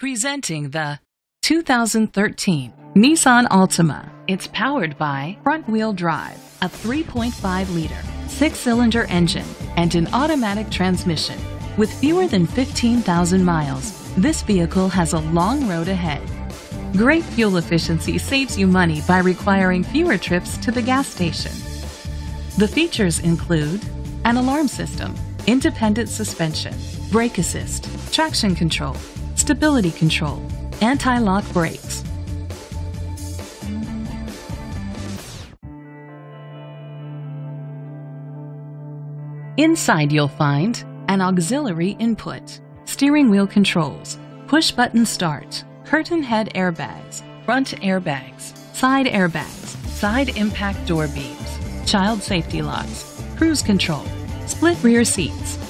Presenting the 2013 Nissan Altima. It's powered by front-wheel drive, a 3.5 liter, six-cylinder engine, and an automatic transmission. With fewer than 15,000 miles, this vehicle has a long road ahead. Great fuel efficiency saves you money by requiring fewer trips to the gas station. The features include an alarm system, independent suspension, brake assist, traction control, stability control, anti-lock brakes. Inside you'll find an auxiliary input, steering wheel controls, push button start, curtain head airbags, front airbags, side airbags, side impact door beams, child safety locks, cruise control, split rear seats.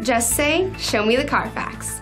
Just say, Show me the Carfax.